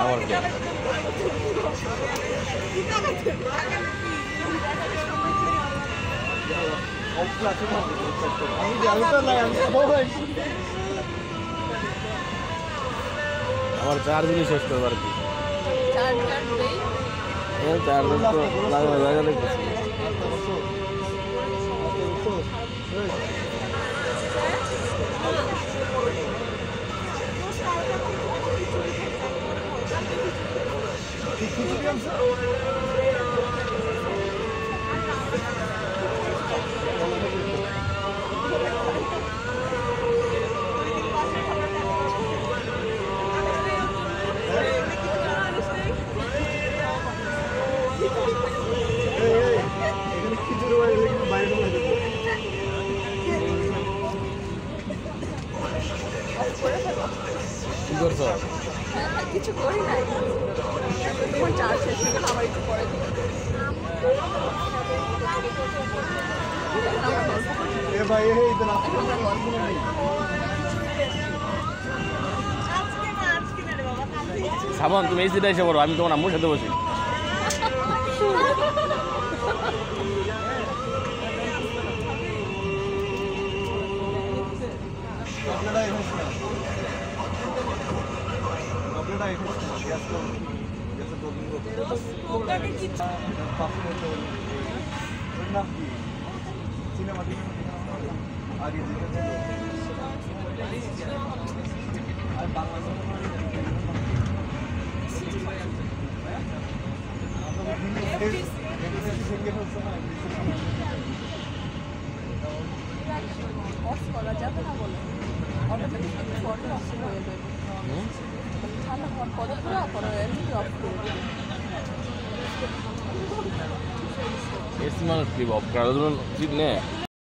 আমার কে আমার চার্জগুলি শেষ করবার কি চার্জ তো লাগবে জায়গা কি করছ? কিছু করি নাই। তোমার চার শেষ হয়ে গেল আবার একটু পরে। সাবন তুমি এই সিটে এসে পড়ো আমি তোমার আম্মুর সাথে বসি। না ঠান্ডা তোমার পদগুলো পরে এমনি অফ করে It's not a flip-flop. Crowd will see there.